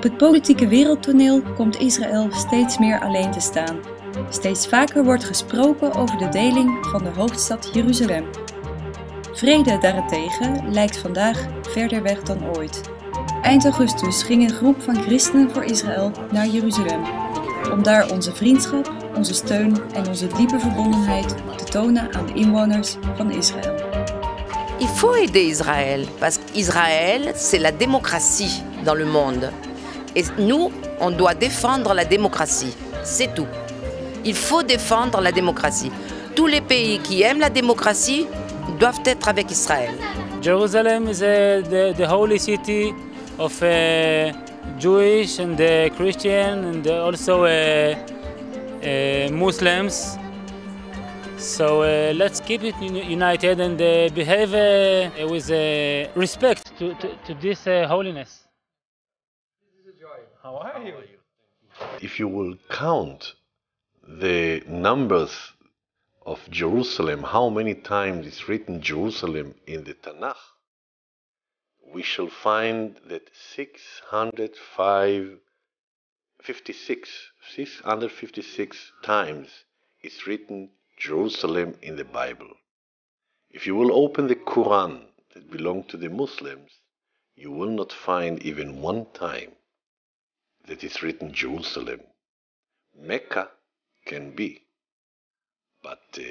Op het politieke wereldtoneel komt Israël steeds meer alleen te staan. Steeds vaker wordt gesproken over de deling van de hoofdstad Jeruzalem. Vrede daarentegen lijkt vandaag verder weg dan ooit. Eind augustus ging een groep van christenen voor Israël naar Jeruzalem om daar onze vriendschap, onze steun en onze diepe verbondenheid te tonen aan de inwoners van Israël. Il faut aider Israël parce qu'Israël, c'est la démocratie dans le monde. Et nous, on doit défendre la démocratie. C'est tout. Il faut défendre la démocratie. Tous les pays qui aiment la démocratie doivent être avec Israël. Jerusalem is uh, the, the holy city of uh, Jewish and uh, Christian and also uh, Muslims. So uh, let's keep it uni- united and behave with respect to, to, to this holiness. How are you? If you will count the numbers of Jerusalem, how many times is written Jerusalem in the Tanakh, we shall find that 605, 56, 656 times is written Jerusalem in the Bible. If you will open the Quran that belong to the Muslims, you will not find even one time that is written Jerusalem. Mecca can be, but uh,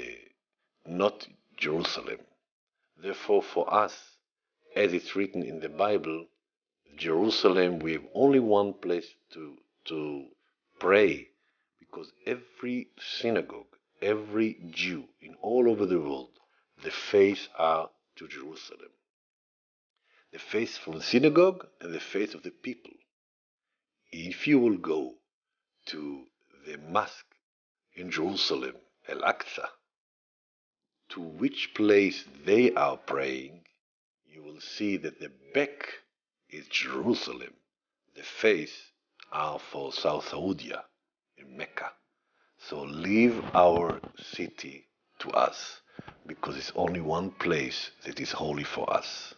not Jerusalem. Therefore, for us, as it's written in the Bible, Jerusalem, we have only one place to, to pray because every synagogue, every Jew in all over the world, the face are to Jerusalem. The face from the synagogue and the face of the people. If you will go to the mosque in Jerusalem, Al Aqsa, to which place they are praying, you will see that the back is Jerusalem, the face are for South Saudi in Mecca. So leave our city to us because it's only one place that is holy for us.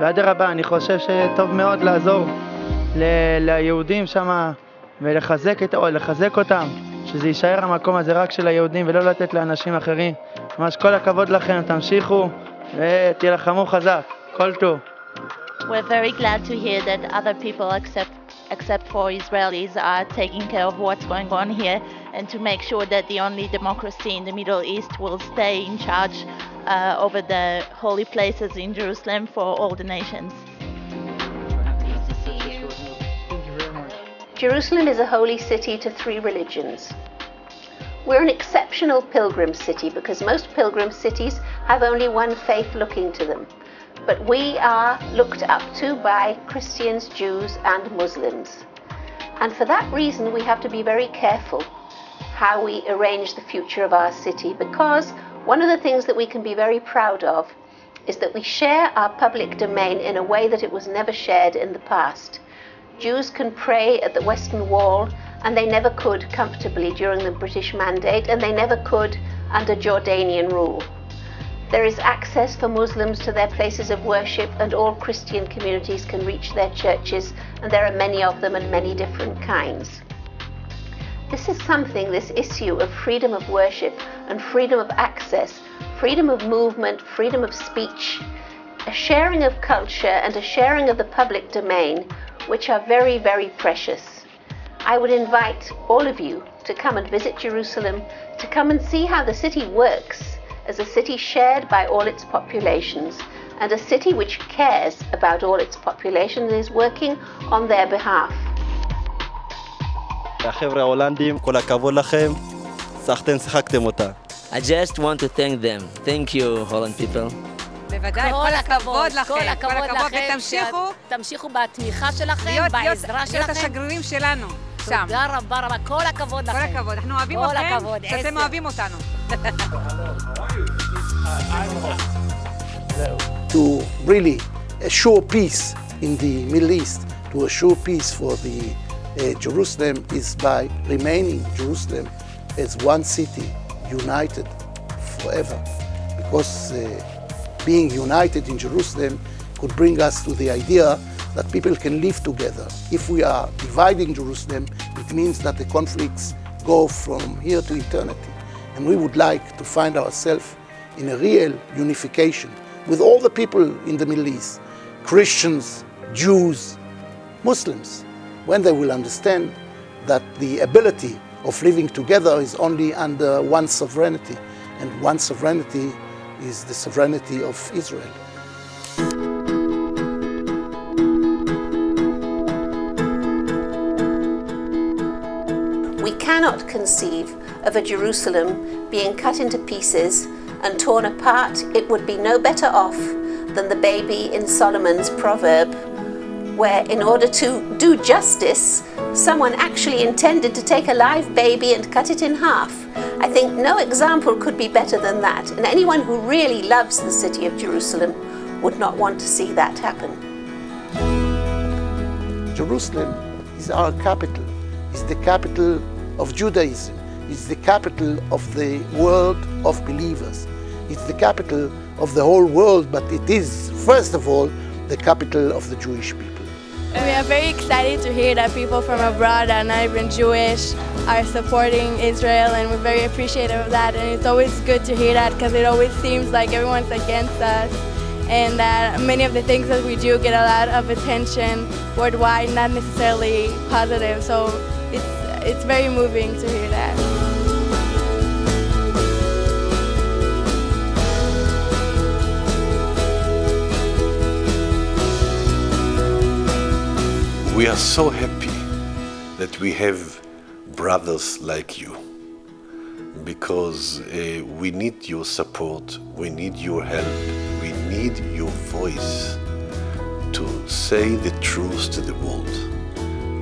ואדרבה, אני חושב שטוב מאוד לעזור ל- ליהודים שם ולחזק את, או לחזק אותם, שזה יישאר המקום הזה רק של היהודים ולא לתת לאנשים אחרים. ממש כל הכבוד לכם, תמשיכו ותילחמו חזק. כל טוב. We're very glad to hear that other people except except for Israelis are taking care of what's going on here and to make sure that the only democracy in the Middle East will stay in charge uh, over the holy places in Jerusalem for all the nations. Jerusalem is a holy city to three religions. We're an exceptional pilgrim city because most pilgrim cities have only one faith looking to them. But we are looked up to by Christians, Jews, and Muslims. And for that reason, we have to be very careful how we arrange the future of our city because one of the things that we can be very proud of is that we share our public domain in a way that it was never shared in the past. Jews can pray at the Western Wall, and they never could comfortably during the British Mandate, and they never could under Jordanian rule. There is access for Muslims to their places of worship, and all Christian communities can reach their churches, and there are many of them and many different kinds. This is something, this issue of freedom of worship and freedom of access, freedom of movement, freedom of speech, a sharing of culture and a sharing of the public domain, which are very, very precious. I would invite all of you to come and visit Jerusalem, to come and see how the city works as a city shared by all its populations, and a city which cares about all its population and is working on their behalf. החבר'ה ההולנדים, כל הכבוד לכם, סחטן, שיחקתם אותה. I just want to thank them. Thank you, Holland people. בוודאי, כל הכבוד לכם, כל הכבוד לכם, ותמשיכו תמשיכו בתמיכה שלכם, בעזרה להיות, להיות שלכם. השגרירים שלנו, שם. תודה רבה רבה, כל הכבוד לכם. כל הכבוד, אנחנו אוהבים כל אתכם, שאתם. אוהבים אותנו. to really assure peace in the Middle East, to assure peace for the uh, Jerusalem is by remaining Jerusalem as one city, united forever. Because uh, being united in Jerusalem could bring us to the idea that people can live together. If we are dividing Jerusalem, it means that the conflicts go from here to eternity. And we would like to find ourselves in a real unification with all the people in the Middle East, Christians, Jews, Muslims, when they will understand that the ability of living together is only under one sovereignty, and one sovereignty is the sovereignty of Israel. We cannot conceive of a Jerusalem being cut into pieces and torn apart. It would be no better off than the baby in Solomon's proverb, where in order to do justice, someone actually intended to take a live baby and cut it in half. I think no example could be better than that, and anyone who really loves the city of Jerusalem would not want to see that happen. Jerusalem is our capital, is the capital of Judaism, it's the capital of the world of believers. It's the capital of the whole world, but it is, first of all, the capital of the Jewish people. We are very excited to hear that people from abroad are not even Jewish are supporting Israel and we're very appreciative of that and it's always good to hear that because it always seems like everyone's against us and that many of the things that we do get a lot of attention worldwide, not necessarily positive. So it's, it's very moving to hear that. We are so happy that we have brothers like you because uh, we need your support, we need your help, we need your voice to say the truth to the world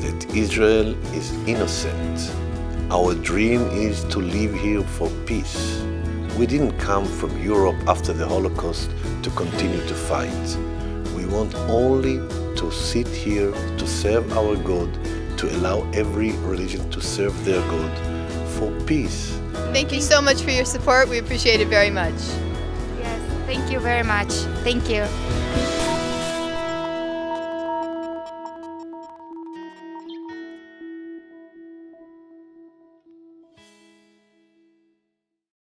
that Israel is innocent. Our dream is to live here for peace. We didn't come from Europe after the Holocaust to continue to fight. We want only to sit here to serve our God, to allow every religion to serve their God for peace. Thank you so much for your support. We appreciate it very much. Yes, thank you very much. Thank you.